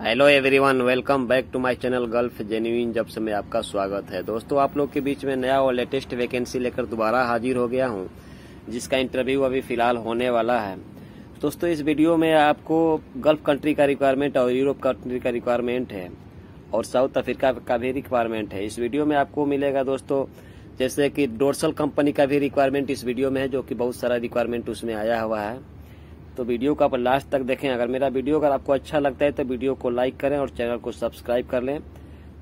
Hello everyone welcome back to my channel gulf genuine जब से मैं आपका स्वागत है। दोस्तों, आप लोग के बीच में नया और लेटेस्ट वैकेंसी लेकर दोबारा हाजिर हो गया हूँ, जिसका इंटरव्यू अभी फ़िलहाल होने वाला है। दोस्तों, इस वीडियो में आपको गल्फ कंट्री का रिक्वायरमेंट और यूरोप कंट्री का रिक्वायरमेंट है और साउथ अफ्रीका का भी रिक्वायरमेंट है। इस वीडियो में आपको मिलेगा दोस्तों, जैसे कि डोरसल कंपनी का भी रिक्वायरमेंट इस वीडियो में है, जो कि बहुत सारा रिक्वायरमेंट उसमें आया हुआ है। तो वीडियो को आप लास्ट तक देखें। अगर मेरा वीडियो अगर आपको अच्छा लगता है तो वीडियो को लाइक करें और चैनल को सब्सक्राइब कर लें,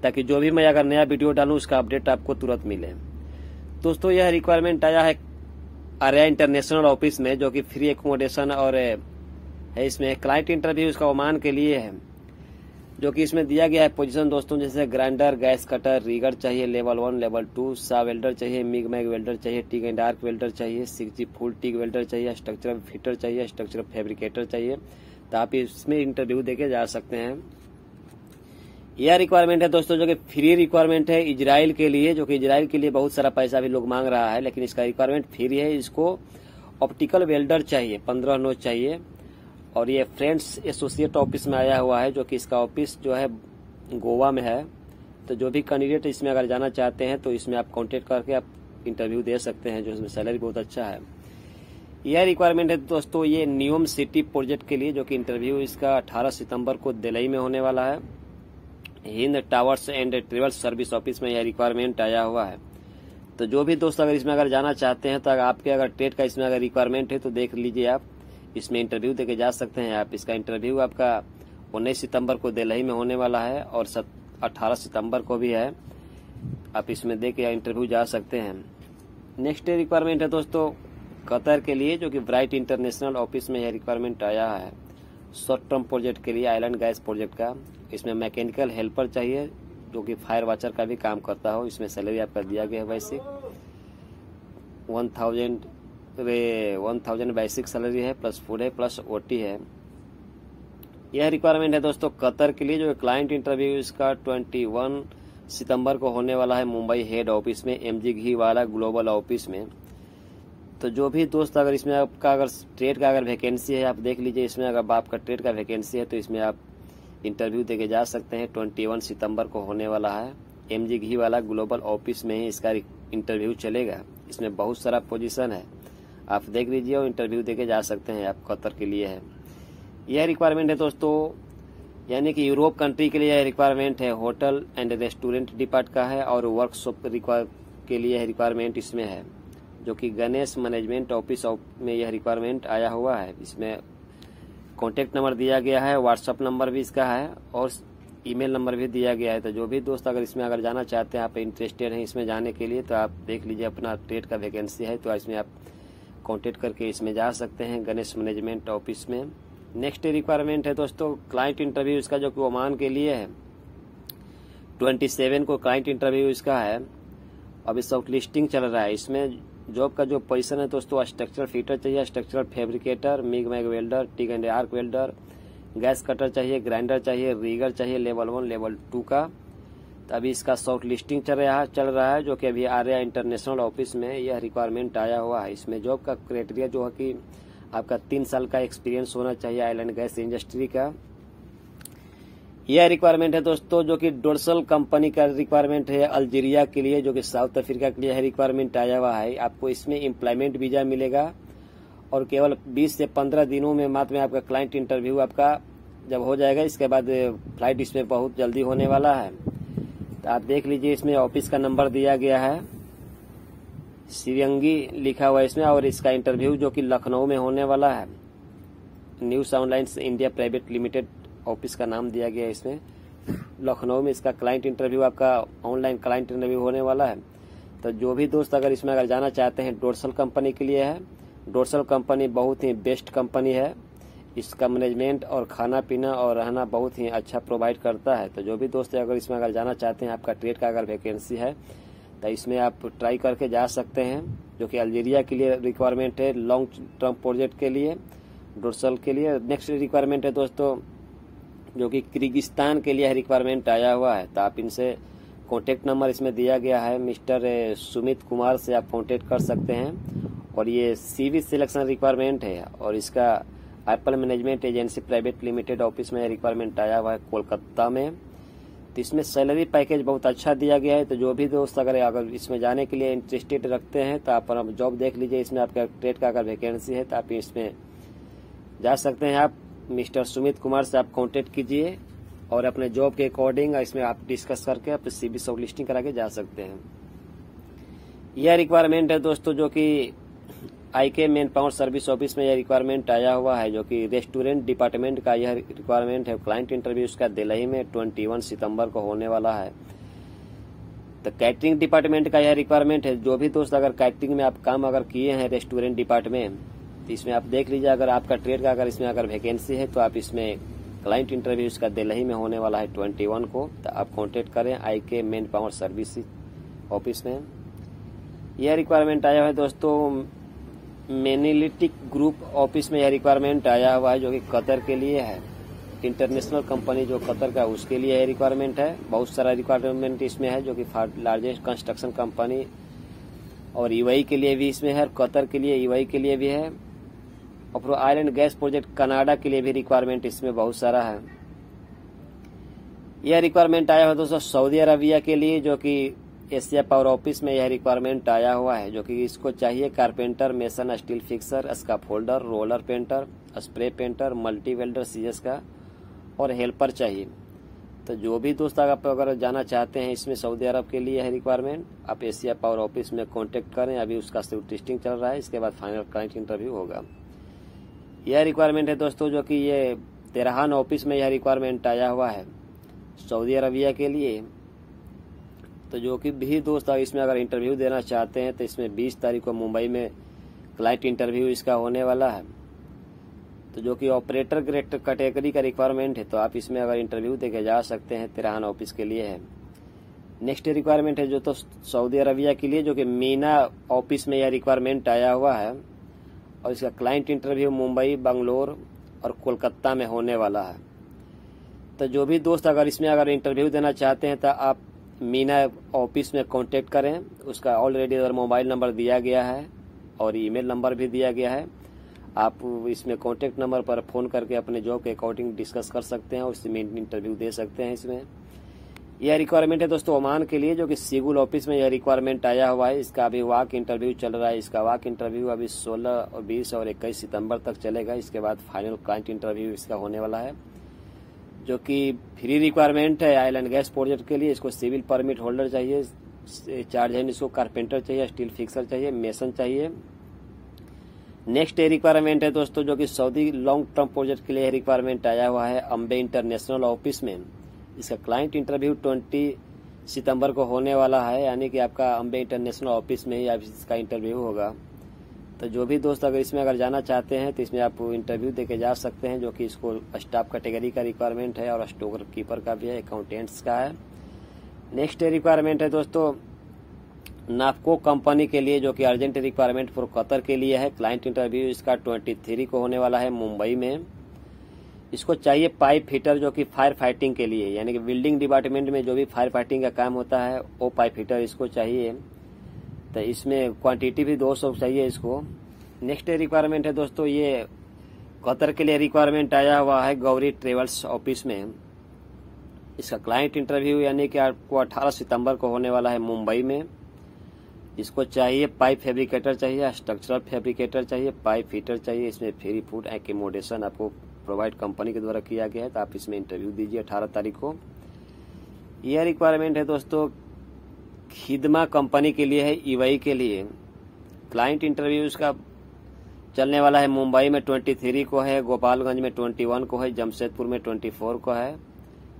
ताकि जो भी मैं अगर नया वीडियो डालूं, उसका अपडेट आपको तुरंत मिले। दोस्तों, यह रिक्वायरमेंट आया है आर्या इंटरनेशनल ऑफ़िस में, जो कि फ्री एकोमोडेशन और, है, इसमें क्लाइंट इंटरव्यू इसका ओमान के लिए है। जो कि इसमें दिया गया है पोजीशन दोस्तों, जैसे ग्राइंडर गैस कटर रीगर चाहिए लेवल वन लेवल टू सा वेल्डर चाहिए मिग मैग वेल्डर चाहिए टिक एंड आर्क वेल्डर चाहिए six G full TIG welder चाहिए स्ट्रक्चर फिटर चाहिए स्ट्रक्चर फैब्रिकेटर चाहिए। तो आप इसमें इंटरव्यू देके जा सकते हैं। यह रिक्वायरमेंट है दोस्तों, जो कि फ्री रिक्वायरमेंट है इजराइल के लिए, जो कि इजराइल के लिए बहुत सारा पैसा भी लोग मांग रहा है, लेकिन इसका रिक्वायरमेंट फ्री है। इसको ऑप्टिकल वेल्डर चाहिए, पंद्रह नोट चाहिए। और ये फ्रेंड्स एसोसिएट ऑफ़िस में आया हुआ है, जो कि इसका ऑफ़िस जो है गोवा में है। तो जो भी कैंडिडेट इसमें अगर जाना चाहते हैं तो इसमें आप कॉन्टेक्ट करके आप इंटरव्यू दे सकते हैं, जो इसमें सैलरी बहुत अच्छा है। यह रिक्वायरमेंट है दोस्तों, ये न्यूम सिटी प्रोजेक्ट के लिए, जो कि इंटरव्यू इसका 18 सितंबर को दिल्ली में होने वाला है। Hind towers and travels service office में यह रिक्वायरमेंट आया हुआ है। तो जो भी दोस्त अगर इसमें अगर जाना चाहते हैं तो आपके अगर ट्रेड का इसमें अगर रिक्वायरमेंट है तो देख लीजिए आप। इसमें इंटरव्यू देके जा सकते हैं आप। इसका इंटरव्यू आपका उन्नीस सितंबर को दिल्ली में होने वाला है और अठारह सितंबर को भी है। आप इसमें दे के इंटरव्यू जा सकते हैं। नेक्स्ट रिक्वायरमेंट है दोस्तों, कतर के लिए, जो कि ब्राइट इंटरनेशनल ऑफ़िस में यह रिक्वायरमेंट आया है। शॉर्ट टर्म प्रोजेक्ट के लिए आइलैंड गैस प्रोजेक्ट का। इसमें मैकेनिकल हेल्पर चाहिए, जो कि फायर वाचर का भी काम करता हो। इसमें सैलरी आपका दिया गया है वैसे। One thousand one thousand basic salary है प्लस फ़ूड है प्लस ओटी है। यह रिक्वायरमेंट है दोस्तों कतर के लिए, जो क्लाइंट इंटरव्यू इसका ट्वेंटी वन सितंबर को होने वाला है मुंबई हेड ऑफ़िस में एमजी घी वाला ग्लोबल ऑफ़िस में। तो जो भी दोस्त अगर इसमें आपका अगर ट्रेड का अगर वैकेंसी है, आप देख लीजिए इसमें अगर आपका ट्रेड का वैकेंसी है तो इसमें आप इंटरव्यू देके जा सकते हैं। ट्वेंटी वन सितंबर को होने वाला है एम जी घी वाला ग्लोबल ऑफ़िस में ही इसका इंटरव्यू चलेगा। इसमें बहुत सारा पोजीशन है। आप देख लीजिए और इंटरव्यू देके जा सकते हैं, आप कतर के लिए है। यह रिक्वायरमेंट है दोस्तों, यानी कि यूरोप कंट्री के लिए यह रिक्वायरमेंट है होटल एंड रेस्टोरेंट डिपार्ट का है और वर्कशॉप के लिए रिक्वायरमेंट इसमें है, जो कि गणेश मैनेजमेंट ऑफ़िस में यह रिक्वायरमेंट आया हुआ है। इसमें कॉन्टेक्ट नंबर दिया गया है व्हाट्सअप नंबर भी इसका है और ईमेल नंबर भी दिया गया है। तो जो भी दोस्त अगर इसमें अगर जाना चाहते हैं, आप इंटरेस्टेड हैं इसमें जाने के लिए तो आप देख लीजिए अपना ट्रेड का वैकेंसी है तो इसमें आप कांटेक्ट करके इसमें जा सकते हैं गणेश मैनेजमेंट ऑफ़िस में। नेक्स्ट रिक्वायरमेंट है दोस्तों क्लाइंट इंटरव्यू इसका जो कि ओमान के लिए है। ट्वेंटी सेवन को क्लाइंट इंटरव्यू इसका है। अभी शॉर्ट लिस्टिंग चल रहा है। इसमें जॉब का जो पोजिशन है दोस्तों स्ट्रक्चर फिटर चाहिए structural fabricator MIG MAG welder TIG and arc welder gas cutter चाहिए ग्राइंडर चाहिए रीगर चाहिए लेवल वन लेवल टू का। तो अभी इसका शॉर्ट लिस्टिंग चल रहा है, चल रहा है, जो कि अभी आर्या इंटरनेशनल ऑफ़िस में यह रिक्वायरमेंट आया हुआ है। इसमें जॉब का क्राइटेरिया जो है कि आपका तीन साल का एक्सपीरियंस होना चाहिए आइलैंड गैस इंडस्ट्री का। यह रिक्वायरमेंट है दोस्तों, जो कि डोर्सल कंपनी का रिक्वायरमेंट है अल्जीरिया के लिए, जो कि साउथ अफ्रीका के लिए है रिक्वायरमेंट आया हुआ है। आपको इसमें एम्प्लॉयमेंट वीज़ा मिलेगा और केवल 20 से 15 दिनों में मात्र में आपका क्लाइंट इंटरव्यू आपका जब हो जाएगा, इसके बाद फ़्लाइट इसमें बहुत जल्दी होने वाला है। तो आप देख लीजिए, इसमें ऑफ़िस का नंबर दिया गया है। श्रीअंगी लिखा हुआ है इसमें, और इसका इंटरव्यू जो कि लखनऊ में होने वाला है। News online India private limited office का नाम दिया गया है इसमें। लखनऊ में इसका क्लाइंट इंटरव्यू, आपका ऑनलाइन क्लाइंट इंटरव्यू होने वाला है। तो जो भी दोस्त अगर इसमें अगर जाना चाहते हैं, डोरसल कंपनी के लिए है। डोरसल कंपनी बहुत ही बेस्ट कंपनी है। इसका मैनेजमेंट और खाना पीना और रहना बहुत ही अच्छा प्रोवाइड करता है। तो जो भी दोस्त अगर इसमें अगर जाना चाहते हैं, आपका ट्रेड का अगर वैकेंसी है तो इसमें आप ट्राई करके जा सकते हैं, जो कि अल्जीरिया के लिए रिक्वायरमेंट है लॉन्ग टर्म प्रोजेक्ट के लिए डोर्सल के लिए। नेक्स्ट रिक्वायरमेंट है दोस्तों, जो कि किर्गिस्तान के लिए रिक्वायरमेंट आया हुआ है। तो आप इनसे कॉन्टेक्ट नंबर इसमें दिया गया है। मिस्टर सुमित कुमार से आप कॉन्टेक्ट कर सकते हैं। और ये सीवी सिलेक्शन रिक्वायरमेंट है, और इसका Apple management agency private limited office में रिक्वायरमेंट आया हुआ है कोलकाता में। तो इसमें सैलरी पैकेज बहुत अच्छा दिया गया है। तो जो भी दोस्त अगर अगर इसमें जाने के लिए इंटरेस्टेड रखते हैं तो आप जॉब देख लीजिए। इसमें आपका ट्रेड का अगर वैकेंसी है तो आप इसमें जा सकते हैं। आप मिस्टर सुमित कुमार से आप कॉन्टेक्ट कीजिए और अपने जॉब के अकॉर्डिंग इसमें आप डिस्कस करके अपने सीबी शॉर्ट लिस्टिंग करा के जा सकते हैं। यह रिक्वायरमेंट है दोस्तों, जो कि आई के मेन पावर सर्विस ऑफ़िस में यह रिक्वायरमेंट आया हुआ है, जो कि रेस्टोरेंट डिपार्टमेंट का यह रिक्वायरमेंट है। क्लाइंट इंटरव्यू उसका दिल्ली में 21 सितंबर को होने वाला है। तो कैटरिंग डिपार्टमेंट का यह रिक्वायरमेंट है। जो भी दोस्त अगर कैटरिंग में आप काम अगर किए हैं रेस्टोरेंट डिपार्टमेंट तो इसमें आप देख लीजिए, अगर आपका ट्रेड का अगर इसमें अगर वैकेंसी है तो आप इसमें क्लाइंट इंटरव्यू इसका दिल्ली में होने वाला है ट्वेंटी वन को। तो आप कॉन्टेक्ट करें आई के मेन पावर सर्विस ऑफ़िस में। यह रिक्वायरमेंट आया है दोस्तों मेनिलिटिक ग्रुप ऑफ़िस में यह रिक्वायरमेंट आया हुआ है जो कि कतर के लिए है। इंटरनेशनल कंपनी जो कतर का उसके लिए यह रिक्वायरमेंट है। बहुत सारा रिक्वायरमेंट इसमें है जो कि लार्जेस्ट कंस्ट्रक्शन कंपनी और यूआई के लिए भी इसमें है और कतर के लिए यूआई के लिए भी है। और oil and gas project Canada के लिए भी रिक्वायरमेंट इसमें बहुत सारा है। यह रिक्वायरमेंट आया हुआ दोस्तों सऊदी अरबिया के लिए जो कि एशिया पावर ऑफ़िस में यह रिक्वायरमेंट आया हुआ है, जो कि इसको चाहिए carpenter mason steel fixer scaffolder roller painter spray painter multi welder CS का और हेल्पर चाहिए। तो जो भी दोस्त आप अगर जाना चाहते हैं इसमें सऊदी अरब के लिए है रिक्वायरमेंट आप एशिया पावर ऑफ़िस में कॉन्टेक्ट करें। अभी उसका टेस्टिंग चल रहा है, इसके बाद फाइनल क्लाइंट इंटरव्यू होगा। यह रिक्वायरमेंट है दोस्तों, जो कि ये तेरहान ऑफ़िस में यह रिक्वायरमेंट आया हुआ है, सऊदी अरबिया के लिए। तो जो कि भी दोस्त इसमें अगर इंटरव्यू देना चाहते हैं तो इसमें 20 तारीख को मुंबई में क्लाइंट इंटरव्यू इसका होने वाला है। तो जो कि ऑपरेटर ग्रेड कैटेगरी का रिक्वायरमेंट है तो आप इसमें अगर इंटरव्यू देके जा सकते हैं, तिरहान ऑफ़िस के लिए है। नेक्स्ट रिक्वायरमेंट है जो तो सऊदी अरबिया के लिए, जो कि मीना ऑफ़िस में यह रिक्वायरमेंट आया हुआ है, और इसका क्लाइंट इंटरव्यू मुंबई, बंगलोर और कोलकाता में होने वाला है। तो जो भी दोस्त अगर इसमें अगर इंटरव्यू देना चाहते हैं तो आप मीना ऑफ़िस में कांटेक्ट करें। उसका ऑलरेडी अगर मोबाइल नंबर दिया गया है और ईमेल नंबर भी दिया गया है। आप इसमें कांटेक्ट नंबर पर फ़ोन करके अपने जॉब के अकॉर्डिंग डिस्कस कर सकते हैं और इसमें इंटरव्यू दे सकते हैं इसमें। यह रिक्वायरमेंट है दोस्तों ओमान के लिए, जो कि सीगुल ऑफ़िस में यह रिक्वायरमेंट आया हुआ है। इसका अभी वाक इंटरव्यू चल रहा है। इसका वाक इंटरव्यू अभी 16 और 20 और 21 सितंबर तक चलेगा। इसके बाद फाइनल क्लाइंट इंटरव्यू इसका होने वाला है। जो कि फ्री रिक्वायरमेंट है ऑयल एंड गैस प्रोजेक्ट के लिए, इसको सिविल परमिट होल्डर चाहिए चार्ज है, इसको कारपेंटर चाहिए स्टील फिक्सर चाहिए मेसन चाहिए। नेक्स्ट रिक्वायरमेंट है दोस्तों, जो कि सऊदी लॉन्ग टर्म प्रोजेक्ट के लिए रिक्वायरमेंट आया हुआ है अम्बे इंटरनेशनल ऑफ़िस में। इसका क्लाइंट इंटरव्यू 20 सितंबर को होने वाला है, यानी कि आपका अम्बे इंटरनेशनल ऑफ़िस में ही इसका इंटरव्यू होगा। तो जो भी दोस्त अगर इसमें अगर जाना चाहते हैं तो इसमें आप इंटरव्यू देके जा सकते हैं, जो कि इसको स्टाफ कैटेगरी का रिक्वायरमेंट है और स्टोर कीपर का भी है अकाउंटेंट्स का है। नेक्स्ट रिक्वायरमेंट है दोस्तों नाफको कंपनी के लिए, जो कि अर्जेंट रिक्वायरमेंट फॉर कतर के लिए है। क्लाइंट इंटरव्यू इसका 23 को होने वाला है मुंबई में। इसको चाहिए पाइप फिटर जो कि फायर फाइटिंग के लिए, यानी कि बिल्डिंग डिपार्टमेंट में जो भी फायर फाइटिंग का काम होता है, वो पाइप फिटर इसको चाहिए। तो इसमें क्वांटिटी भी 200 चाहिए इसको। नेक्स्ट रिक्वायरमेंट है दोस्तों, ये कतर के लिए रिक्वायरमेंट आया हुआ है गौरी ट्रेवल्स ऑफ़िस में। इसका क्लाइंट इंटरव्यू यानी कि आपको 18 सितंबर को होने वाला है मुंबई में। इसको चाहिए पाइप फेब्रिकेटर चाहिए स्ट्रक्चरल फेब्रिकेटर चाहिए पाइप फिटर चाहिए, इसमें फ्री फ़ूड एकोमोडेशन आपको प्रोवाइड कंपनी के द्वारा किया गया है तो आप इसमें इंटरव्यू दीजिए अठारह तारीख को। यह रिक्वायरमेंट है दोस्तों खिदमा कंपनी के लिए है ईवाई के लिए। क्लाइंट इंटरव्यू इसका चलने वाला है मुंबई में 23 को है, गोपालगंज में 21 को है, जमशेदपुर में 24 को है।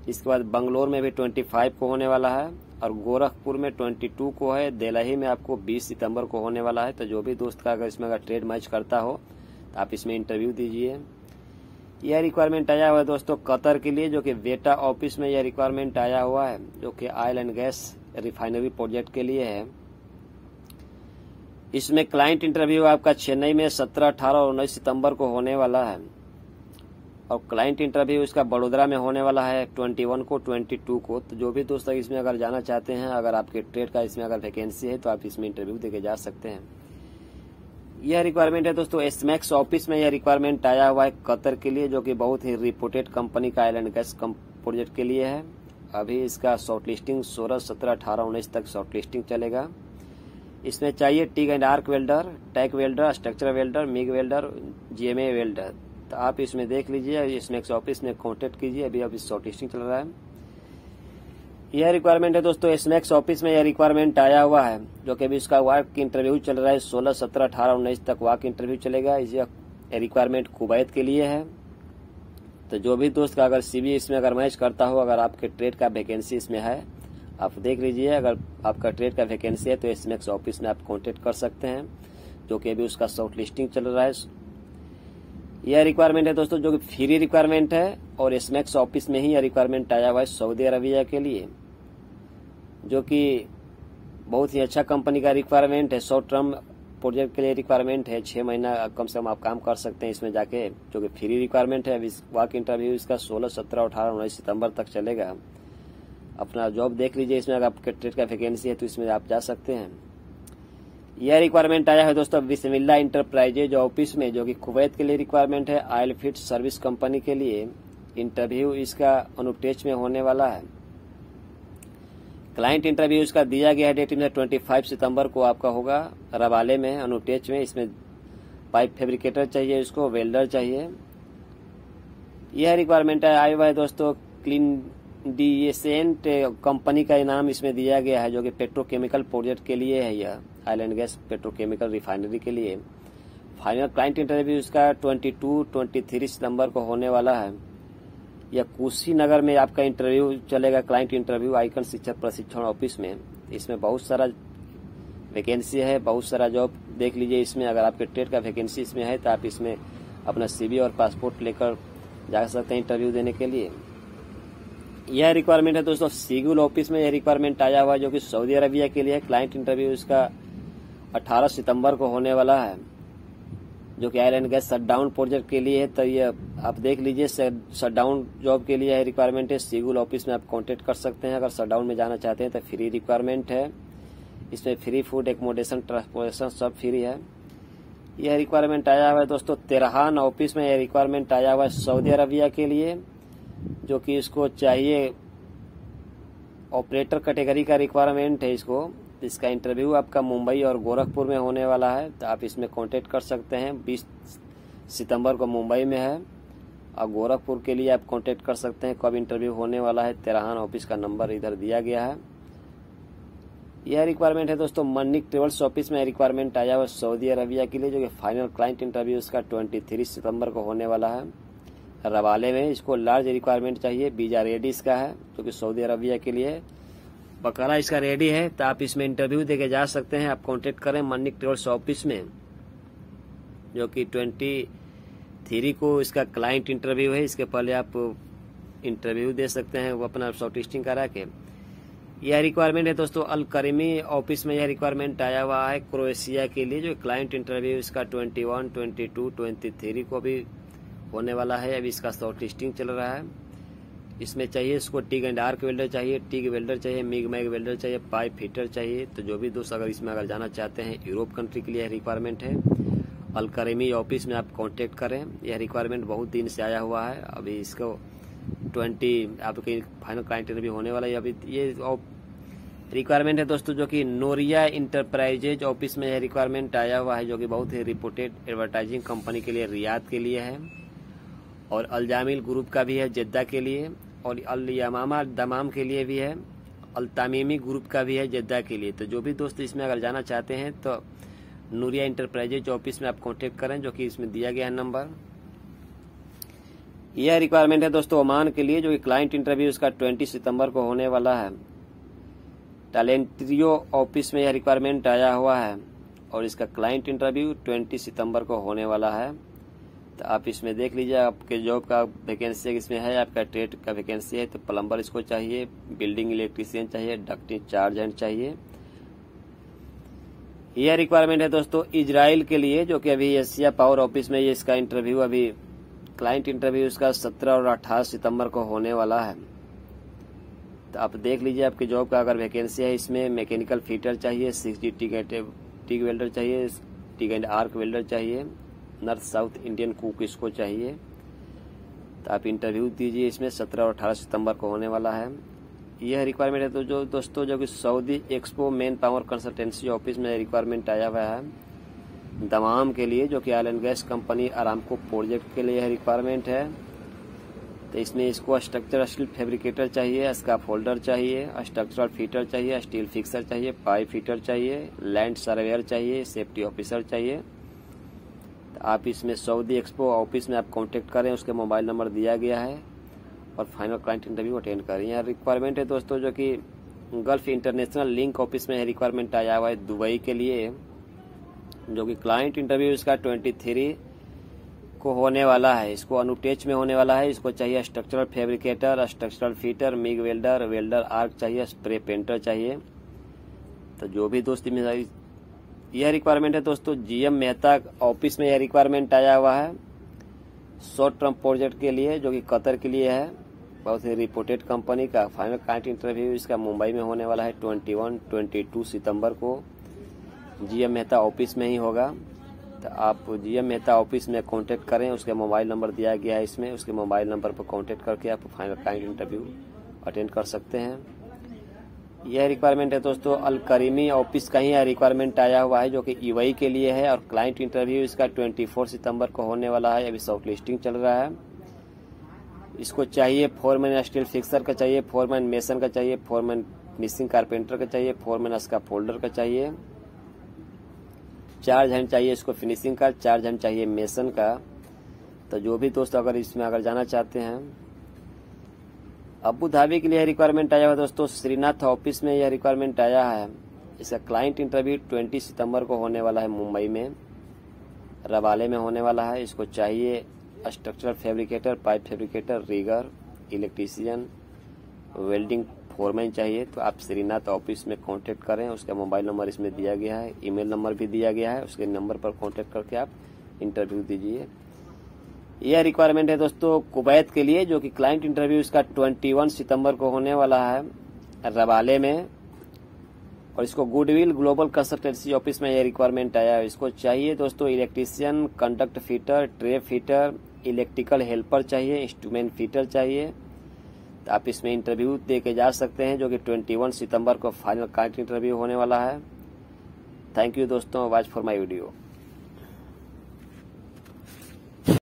इसके बाद बंगलोर में भी 25 को होने वाला है और गोरखपुर में 22 को है। दिल्ली में आपको 20 सितंबर को होने वाला है। तो जो भी दोस्त का अगर इसमें अगर ट्रेड मैच करता हो तो आप इसमें इंटरव्यू दीजिए। यह रिक्वायरमेंट आया हुआ है दोस्तों कतर के लिए, जो कि बेटा ऑफ़िस में यह रिक्वायरमेंट आया हुआ है, जो कि oil and gas refinery project के लिए है। इसमें क्लाइंट इंटरव्यू आपका चेन्नई में 17, 18 और 19 सितंबर को होने वाला है। और क्लाइंट इंटरव्यू इसका बड़ोदरा में होने वाला है 21 को 22 को। तो जो भी दोस्त इसमें अगर जाना चाहते हैं अगर आपके ट्रेड का इसमें अगर वैकेंसी है तो आप इसमें इंटरव्यू देके जा सकते हैं। यह रिक्वायरमेंट है दोस्तों एसमैक्स ऑफ़िस में यह रिक्वायरमेंट आया हुआ है कतर के लिए जो कि बहुत ही रिपोर्टेड कंपनी का आयल एंड गैस प्रोजेक्ट के लिए है। अभी इसका शॉर्ट लिस्टिंग सोलह, सत्रह, अठारह, उन्नीस तक शॉर्ट लिस्टिंग चलेगा। इसमें चाहिए TIG and arc welder, tack welder structure welder, MIG welder, GMA welder. तो आप इसमें देख लीजिए इसमें ऑफ़िस में कॉन्टेक्ट कीजिए, अभी अभी शॉर्ट लिस्टिंग चल रहा है। यह रिक्वायरमेंट है दोस्तों स्नैक्स ऑफ़िस में यह रिक्वायरमेंट आया हुआ है, जो कि अभी इसका वर्क इंटरव्यू चल रहा है, सोलह, सत्रह, अठारह, उन्नीस तक वर्क इंटरव्यू चलेगा। यह रिक्वायरमेंट कुवैत के लिए है। तो जो भी दोस्त का अगर सीबी इसमें अगर मैच करता हो, अगर आपके ट्रेड का वैकेंसी इसमें है, आप देख लीजिए, अगर आपका ट्रेड का वैकेंसी है तो एसमैक्स ऑफ़िस में आप कॉन्टेक्ट कर सकते हैं, जो कि अभी उसका शॉर्ट लिस्टिंग चल रहा है। यह रिक्वायरमेंट है दोस्तों, जो कि फ्री रिक्वायरमेंट है, और एसमैक्स ऑफ़िस में ही यह रिक्वायरमेंट आया हुआ है सऊदी अरबिया के लिए, जो कि बहुत ही अच्छा कंपनी का रिक्वायरमेंट है शॉर्ट टर्म प्रोजेक्ट के लिए रिक्वायरमेंट है, छह महीना कम से कम आप काम कर सकते हैं इसमें जाके, जो कि फ्री रिक्वायरमेंट है। वाक इंटरव्यू इसका सोलह, सत्रह, अठारह, उन्नीस सितंबर तक चलेगा। अपना जॉब देख लीजिए इसमें, अगर आपके ट्रेड का वैकेंसी है तो इसमें आप जा सकते हैं। यह रिक्वायरमेंट आया है दोस्तों बिस्मिल्ला इंटरप्राइजेज ऑफ़िस में, जो कि कुवैत के लिए रिक्वायरमेंट है आयल फिट सर्विस कंपनी के लिए। इंटरव्यू इसका अनुटेच में होने वाला है। क्लाइंट इंटरव्यू इसका दिया गया है डेट में ट्वेंटी फाइव सितंबर को आपका होगा। रवाले में, अनुटेच में, इसमें पाइप फेब्रिकेटर चाहिए, इसको वेल्डर चाहिए। यह रिक्वायरमेंट आया हुआ है दोस्तों क्लीन डीएसेंट कंपनी का इनाम इसमें दिया गया है, जो कि पेट्रोकेमिकल प्रोजेक्ट के लिए है यह एंड गैस पेट्रोकेमिकल रिफाइनरी के लिए। फाइनल क्लाइंट इंटरव्यू इसका 22 23 सितंबर को होने वाला है। यह कुशीनगर में आपका इंटरव्यू चलेगा क्लाइंट इंटरव्यू आइकन शिक्षक प्रशिक्षण ऑफ़िस में, इसमें बहुत सारा वैकेंसी है, बहुत सारा जॉब देख लीजिए इसमें, अगर आपके ट्रेड का वैकेंसी इसमें है तो आप इसमें अपना सीबी और पासपोर्ट लेकर जा सकते हैं इंटरव्यू देने के लिए। यह रिक्वायरमेंट है दोस्तों सीगुल ऑफ़िस में यह रिक्वायरमेंट आया हुआ है जो कि सऊदी अरबिया के लिए क्लाइंट इंटरव्यू इसका 18 सितंबर को होने वाला है। जो कि एंड गैस शटडाउन प्रोजेक्ट के लिए है तो ये आप देख लीजिए शटडाउन जॉब के लिए है रिक्वायरमेंट है। सीगुल ऑफ़िस में आप कांटेक्ट कर सकते हैं। अगर शटडाउन में जाना चाहते हैं तो फ्री रिक्वायरमेंट है। इसमें फ्री फ़ूड एकोमोडेशन ट्रांसपोर्टेशन सब फ्री है। यह रिक्वायरमेंट आया हुआ है दोस्तों, तेरहान ऑफ़िस में यह रिक्वायरमेंट आया हुआ है सऊदी अरबिया के लिए, जो कि इसको चाहिए ऑपरेटर कैटेगरी का रिक्वायरमेंट है इसको। इसका इंटरव्यू आपका मुंबई और गोरखपुर में होने वाला है तो आप इसमें कांटेक्ट कर सकते हैं। 20 सितंबर को मुंबई में है, और गोरखपुर के लिए आप कांटेक्ट कर सकते हैं। कब इंटरव्यू होने वाला है, तेरहान ऑफ़िस का नंबर इधर दिया गया है। यह रिक्वायरमेंट है दोस्तों मनिक ट्रेवल्स ऑफ़िस में रिक्वायरमेंट आया हुआ सऊदी अरबिया के लिए, जो कि फाइनल क्लाइंट इंटरव्यू इसका 23 सितंबर को होने वाला है। रवाले में इसको लार्ज रिक्वायरमेंट चाहिए बीजा रेडिस का है, जो कि सऊदी अरबिया के लिए। बकाला इसका रेडी है तो आप इसमें इंटरव्यू देके जा सकते हैं। आप कांटेक्ट करें मनिक ट्रेवल्स ऑफ़िस में जो कि ट्वेंटी थ्री को इसका क्लाइंट इंटरव्यू है। इसके पहले आप इंटरव्यू दे सकते हैं वो अपना शॉर्ट लिस्टिंग करा के। यह रिक्वायरमेंट है दोस्तों अल करीमी ऑफ़िस में यह रिक्वायरमेंट आया हुआ है क्रोएशिया के लिए जो क्लाइंट इंटरव्यू इसका 21, 22, 23 को भी होने वाला है। अभी इसका शॉर्ट लिस्टिंग चल रहा है। इसमें चाहिए इसको टिग एंड आर्क वेल्डर चाहिए टिग वेल्डर चाहिए, मिग मैग वेल्डर चाहिए, पाइप फिटर चाहिए। तो जो भी दोस्त अगर इसमें अगर जाना चाहते हैं, यूरोप कंट्री के लिए रिक्वायरमेंट है। अलकरेमी ऑफ़िस में आप कांटेक्ट करें। यह रिक्वायरमेंट बहुत दिन से आया हुआ है। अभी इसको ट्वेंटी आपके फाइनल क्लाइंट भी होने वाला है। अभी ये रिक्वायरमेंट है दोस्तों, जो कि नोरिया इंटरप्राइजेज ऑफ़िस में यह रिक्वायरमेंट आया हुआ है, जो कि बहुत ही रिपोर्टेड एडवर्टाइजिंग कंपनी के लिए, रियाद के लिए है। और अलजामिल ग्रुप का भी है, जद्दा के लिए। और अल यमामा दमाम के लिए भी है अल तमीमी ग्रुप का भी है, जद्दा के लिए। तो जो भी दोस्त इसमें अगर जाना चाहते हैं तो नूरिया इंटरप्राइजेज ऑफ़िस में आप कॉन्टेक्ट करें, जो कि इसमें दिया गया है नंबर। यह रिक्वायरमेंट है दोस्तों ओमान के लिए, जो कि क्लाइंट इंटरव्यू इसका 20 सितंबर को होने वाला है। टैलेंट्रियो ऑफ़िस में यह रिक्वायरमेंट आया हुआ है, और इसका क्लाइंट इंटरव्यू 20 सितंबर को होने वाला है। तो आप इसमें देख लीजिए, आपके जॉब का वैकेंसी इसमें है, आपका ट्रेड का वैकेंसी है तो प्लम्बर इसको चाहिए बिल्डिंग इलेक्ट्रीशियन चाहिए डक्टिंग चार्ज एंड चाहिए। यह रिक्वायरमेंट है दोस्तों इजराइल के लिए, जो कि अभी एशिया पावर ऑफ़िस में ये इसका इंटरव्यू अभी क्लाइंट इंटरव्यू इसका सत्रह और अठारह सितंबर को होने वाला है। तो आप देख लीजिए आपके जॉब का अगर वैकेंसी है, इसमें मैकेनिकल फिटर चाहिए सिक्स टिक टिक वेल्डर चाहिए टिग एंड आर्क वेल्डर चाहिए। नॉर्थ साउथ इंडियन कुक इसको चाहिए। तो आप इंटरव्यू दीजिए, इसमें सत्रह और अठारह सितंबर को होने वाला है। यह रिक्वायरमेंट है तो जो दोस्तों, जो कि Saudi Expo manpower consultancy office में रिक्वायरमेंट आया हुआ है दमाम के लिए, जो कि oil and gas company Aramco project के लिए रिक्वायरमेंट है। तो इसमें इसको स्ट्रक्चर स्टील फेब्रिकेटर चाहिए स्काफ होल्डर चाहिए स्ट्रक्चरल फीटर चाहिए स्टील फिक्सर चाहिए पाइप फीटर चाहिए लैंड सर्वेयर चाहिए सेफ्टी ऑफिसर चाहिए। तो आप इसमें सऊदी एक्सपो ऑफ़िस में आप कांटेक्ट करें, उसके मोबाइल नंबर दिया गया है और फाइनल क्लाइंट इंटरव्यू अटेंड करें। यहाँ रिक्वायरमेंट है दोस्तों जो कि गल्फ इंटरनेशनल लिंक ऑफ़िस में रिक्वायरमेंट आया हुआ है दुबई के लिए, जो कि क्लाइंट इंटरव्यू इसका ट्वेंटी थ्री को होने वाला है। इसको अनुटेच में होने वाला है। इसको चाहिए structural fabricator structural fitter MIG welder welder arc चाहिए स्प्रे पेंटर चाहिए। तो जो भी दोस्त यह रिक्वायरमेंट है दोस्तों जीएम मेहता ऑफ़िस में यह रिक्वायरमेंट आया हुआ है। शॉर्ट टर्म प्रोजेक्ट के लिए, जो कि कतर के लिए है। बहुत ही रिपोर्टेड कंपनी का फाइनल कांट इंटरव्यू इसका मुंबई में होने वाला है 21 22 सितंबर को। जीएम मेहता ऑफ़िस में ही होगा। तो आप जीएम मेहता ऑफ़िस में कांटेक्ट करें, उसके मोबाइल नंबर दिया गया है इसमें, उसके मोबाइल नंबर पर कांटेक्ट करके आप फाइनल क्लाइंट इंटरव्यू अटेंड कर सकते हैं। यह रिक्वायरमेंट है दोस्तों अल करीमी ऑफ़िस का ही रिक्वायरमेंट आया हुआ है जो कि ईवई के लिए है और क्लाइंट इंटरव्यू इसका 24 सितंबर को होने वाला है। अभी शॉर्ट लिस्टिंग चल रहा है। इसको चाहिए फोरमैन स्टील फिक्सर का चाहिए फोरमैन मेसन का चाहिए फोरमैन मिसिंग कारपेंटर का चाहिए फोरमैन इसका फोल्डर का चाहिए। चार जन चाहिए इसको फिनिशिंग का, चार जन चाहिए मेसन का। तो जो भी दोस्त अगर इसमें अगर जाना चाहते हैं अबू धाबी के लिए रिक्वायरमेंट आया हुआ दोस्तों। श्रीनाथ ऑफ़िस में यह रिक्वायरमेंट आया है। इसका क्लाइंट इंटरव्यू 20 सितंबर को होने वाला है मुंबई में। रवाले में होने वाला है। इसको चाहिए structural fabricator pipe fabricator rigger electrician welding foreman चाहिए। तो आप श्रीनाथ ऑफ़िस में कांटेक्ट करें। उसका मोबाइल नंबर इसमें दिया गया है। ईमेल नंबर भी दिया गया है। उसके नंबर पर कांटेक्ट करके आप इंटरव्यू दीजिए। यह रिक्वायरमेंट है दोस्तों कुवैत के लिए, जो कि क्लाइंट इंटरव्यू इसका 21 सितंबर को होने वाला है, रवाले में। और इसको गुडविल ग्लोबल कंसल्टेंसी ऑफ़िस में यह रिक्वायरमेंट आया है। इसको चाहिए दोस्तों electrician conduct fitter tray fitter electrical helper चाहिए इंस्ट्रूमेंट फीटर चाहिए। तो आप इसमें इंटरव्यू दे के जा सकते हैं, जो कि 21 सितंबर को फाइनल काइंट इंटरव्यू होने वाला है। थैंक यू दोस्तों वॉच फॉर माई वीडियो